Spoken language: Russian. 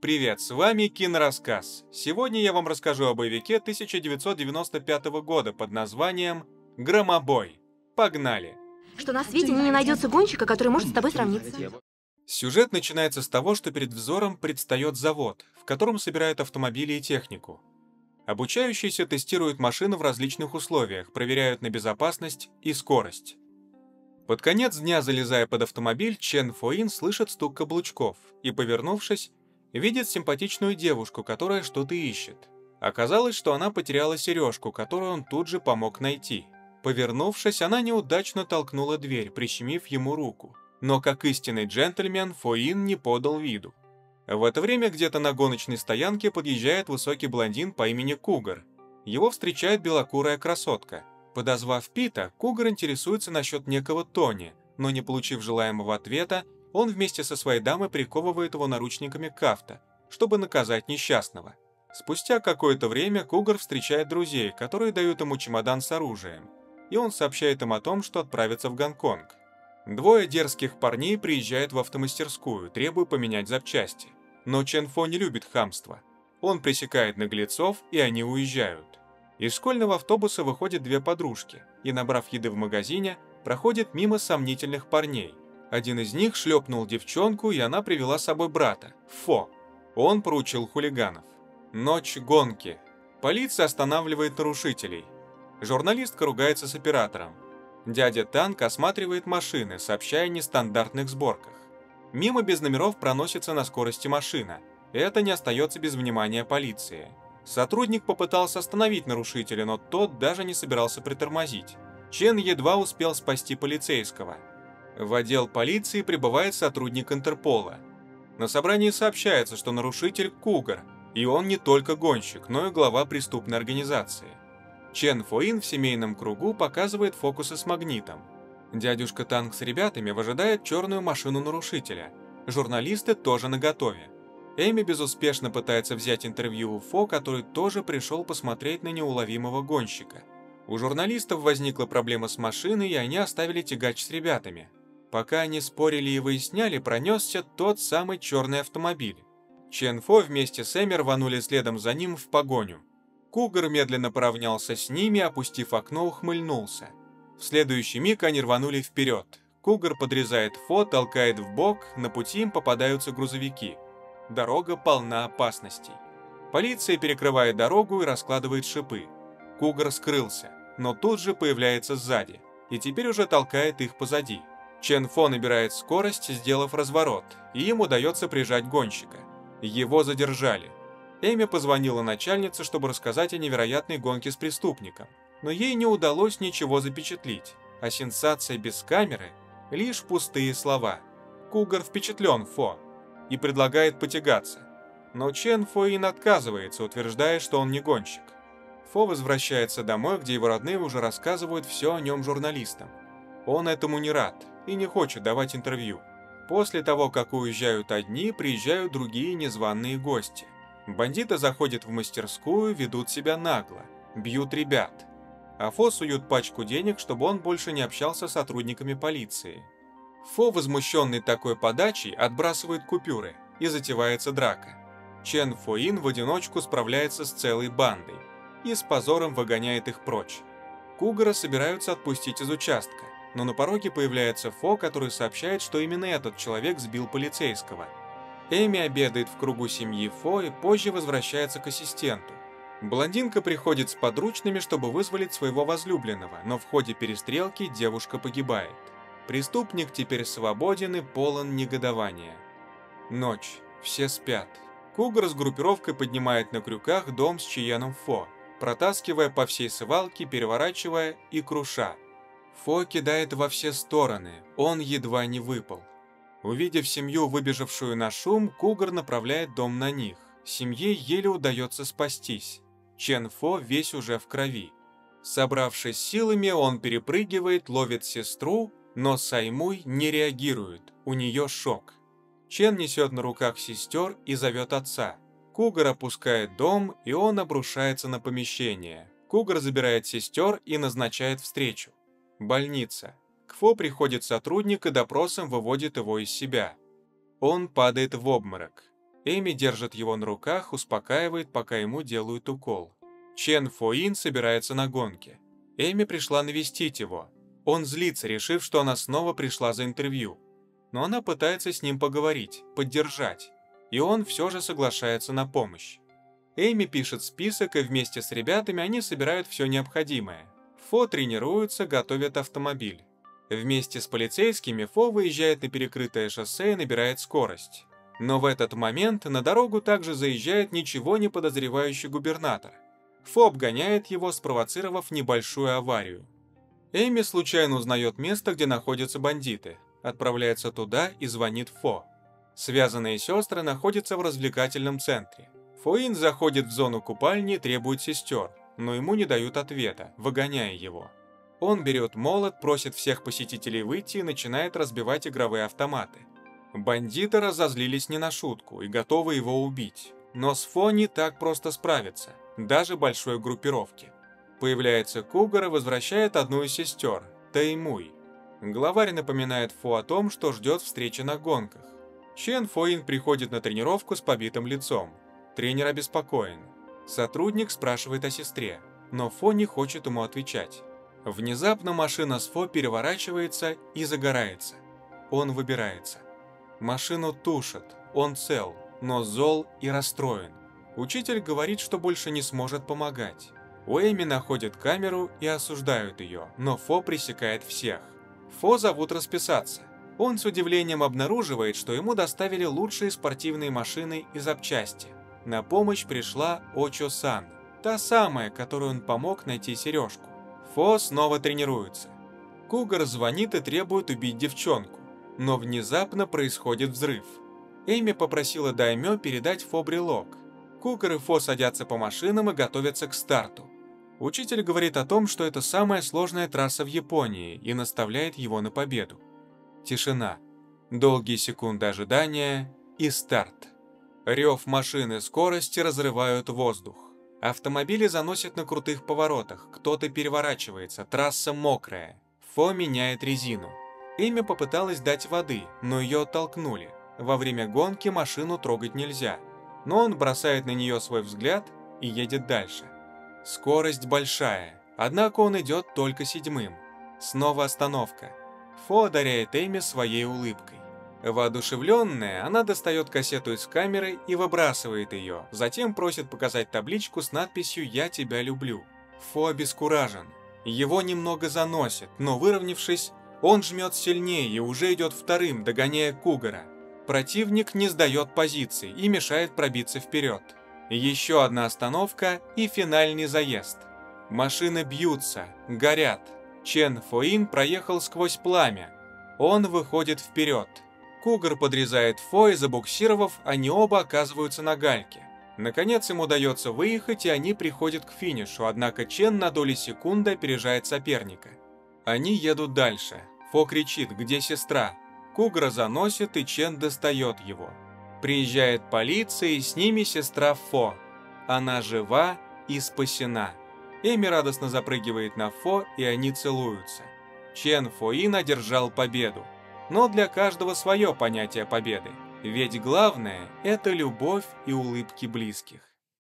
Привет, с вами Кинорассказ. Сегодня я вам расскажу о боевике 1995 года под названием «Громобой». Погнали! Что на свете не найдется гонщика, который может с тобой сравниться. Сюжет начинается с того, что перед взором предстает завод, в котором собирают автомобили и технику. Обучающиеся тестируют машины в различных условиях, проверяют на безопасность и скорость. Под конец дня, залезая под автомобиль, Чен Фоин слышит стук каблучков и, повернувшись, видит симпатичную девушку, которая что-то ищет. Оказалось, что она потеряла сережку, которую он тут же помог найти. Повернувшись, она неудачно толкнула дверь, прищемив ему руку. Но как истинный джентльмен, Фоин не подал виду. В это время где-то на гоночной стоянке подъезжает высокий блондин по имени Кугар. Его встречает белокурая красотка. Подозвав Пита, Кугар интересуется насчет некого Тони, но не получив желаемого ответа, он вместе со своей дамой приковывает его наручниками к авто, чтобы наказать несчастного. Спустя какое-то время Кугар встречает друзей, которые дают ему чемодан с оружием, и он сообщает им о том, что отправится в Гонконг. Двое дерзких парней приезжают в автомастерскую, требуя поменять запчасти. Но Чен Фо не любит хамство. Он пресекает наглецов, и они уезжают. Из школьного автобуса выходят две подружки, и, набрав еды в магазине, проходят мимо сомнительных парней – один из них шлепнул девчонку, и она привела с собой брата, Фо. Он проучил хулиганов. Ночь гонки. Полиция останавливает нарушителей. Журналистка ругается с оператором. Дядя Танк осматривает машины, сообщая о нестандартных сборках. Мимо без номеров проносится на скорости машина. Это не остается без внимания полиции. Сотрудник попытался остановить нарушителя, но тот даже не собирался притормозить. Чен едва успел спасти полицейского – в отдел полиции прибывает сотрудник Интерпола. На собрании сообщается, что нарушитель – Кугар, и он не только гонщик, но и глава преступной организации. Чен Фоин в семейном кругу показывает фокусы с магнитом. Дядюшка Танк с ребятами выжидает черную машину нарушителя. Журналисты тоже наготове. Эми безуспешно пытается взять интервью у Фо, который тоже пришел посмотреть на неуловимого гонщика. У журналистов возникла проблема с машиной, и они оставили тягач с ребятами. Пока они спорили и выясняли, пронесся тот самый черный автомобиль. Чен Фо вместе с Эми рванули следом за ним в погоню. Кугар медленно поравнялся с ними, опустив окно, ухмыльнулся. В следующий миг они рванули вперед. Кугар подрезает Фо, толкает в бок, на пути им попадаются грузовики. Дорога полна опасностей. Полиция перекрывает дорогу и раскладывает шипы. Кугар скрылся, но тут же появляется сзади, и теперь уже толкает их позади. Чен Фо набирает скорость, сделав разворот, и им удается прижать гонщика. Его задержали. Эми позвонила начальнице, чтобы рассказать о невероятной гонке с преступником, но ей не удалось ничего запечатлеть, а сенсация без камеры – лишь пустые слова. Кугар впечатлен Фо и предлагает потягаться, но Чен Фоин отказывается, утверждая, что он не гонщик. Фо возвращается домой, где его родные уже рассказывают все о нем журналистам. Он этому не рад и не хочет давать интервью. После того, как уезжают одни, приезжают другие незваные гости. Бандиты заходят в мастерскую, ведут себя нагло, бьют ребят. А Фо суют пачку денег, чтобы он больше не общался с сотрудниками полиции. Фо, возмущенный такой подачей, отбрасывает купюры, и затевается драка. Чен Фоин в одиночку справляется с целой бандой и с позором выгоняет их прочь. Кугара собираются отпустить из участка но на пороге появляется Фо, который сообщает, что именно этот человек сбил полицейского. Эми обедает в кругу семьи Фо и позже возвращается к ассистенту. Блондинка приходит с подручными, чтобы вызволить своего возлюбленного, но в ходе перестрелки девушка погибает. Преступник теперь свободен и полон негодования. Ночь. Все спят. Кугар с группировкой поднимает на крюках дом с Чиеном Фо, протаскивая по всей свалке, переворачивая и круша – Фо кидает во все стороны, он едва не выпал. Увидев семью, выбежавшую на шум, Кугар направляет дом на них. Семье еле удается спастись. Чен Фо весь уже в крови. Собравшись силами, он перепрыгивает, ловит сестру, но Саймуй не реагирует, у нее шок. Чен несет на руках сестер и зовет отца. Кугар опускает дом, и он обрушается на помещение. Кугар забирает сестер и назначает встречу. Больница. К Фо приходит сотрудник и допросом выводит его из себя. Он падает в обморок. Эми держит его на руках, успокаивает, пока ему делают укол. Чен Фоин собирается на гонке. Эми пришла навестить его. Он злится, решив, что она снова пришла за интервью. Но она пытается с ним поговорить, поддержать. И он все же соглашается на помощь. Эми пишет список, и вместе с ребятами они собирают все необходимое. Фо тренируется, готовят автомобиль. Вместе с полицейскими Фо выезжает на перекрытое шоссе и набирает скорость. Но в этот момент на дорогу также заезжает ничего не подозревающий губернатор. Фо обгоняет его, спровоцировав небольшую аварию. Эми случайно узнает место, где находятся бандиты, отправляется туда и звонит Фо. Связанные сестры находятся в развлекательном центре. Фоин заходит в зону купальни и требует сестер, но ему не дают ответа, выгоняя его. Он берет молот, просит всех посетителей выйти и начинает разбивать игровые автоматы. Бандиты разозлились не на шутку и готовы его убить. Но с Фо не так просто справиться, даже большой группировки. Появляется Кугар и возвращает одну из сестер, Таймуй. Главарь напоминает Фо о том, что ждет встречи на гонках. Чен Фоин приходит на тренировку с побитым лицом. Тренер обеспокоен. Сотрудник спрашивает о сестре, но Фо не хочет ему отвечать. Внезапно машина с Фо переворачивается и загорается. Он выбирается. Машину тушат, он цел, но зол и расстроен. Учитель говорит, что больше не сможет помогать. Уэйми находит камеру и осуждают ее, но Фо пресекает всех. Фо зовут расписаться. Он с удивлением обнаруживает, что ему доставили лучшие спортивные машины и запчасти. На помощь пришла Очо-сан, та самая, которую он помог найти сережку. Фо снова тренируется. Кугар звонит и требует убить девчонку, но внезапно происходит взрыв. Эми попросила Даймё передать Фо брелок. Кугар и Фо садятся по машинам и готовятся к старту. Учитель говорит о том, что это самая сложная трасса в Японии и наставляет его на победу. Тишина. Долгие секунды ожидания и старт. Рев машины скорости разрывают воздух. Автомобили заносят на крутых поворотах, кто-то переворачивается, трасса мокрая. Фо меняет резину. Эми попыталась дать воды, но ее оттолкнули. Во время гонки машину трогать нельзя. Но он бросает на нее свой взгляд и едет дальше. Скорость большая, однако он идет только седьмым. Снова остановка. Фо одаряет Эми своей улыбкой. Воодушевленная, она достает кассету из камеры и выбрасывает ее, затем просит показать табличку с надписью «Я тебя люблю». Фо обескуражен. Его немного заносит, но выровнявшись, он жмет сильнее и уже идет вторым, догоняя Кугара. Противник не сдает позиций и мешает пробиться вперед. Еще одна остановка и финальный заезд. Машины бьются, горят. Чен Фоин проехал сквозь пламя. Он выходит вперед. Кугар подрезает Фо и забуксировав, они оба оказываются на гальке. Наконец им удается выехать, и они приходят к финишу, однако Чен на доли секунды опережает соперника. Они едут дальше. Фо кричит «Где сестра?». Кугра заносит, и Чен достает его. Приезжает полиция, и с ними сестра Фо. Она жива и спасена. Эми радостно запрыгивает на Фо, и они целуются. Чен Фоин одержал победу. Но для каждого свое понятие победы. Ведь главное – это любовь и улыбки близких.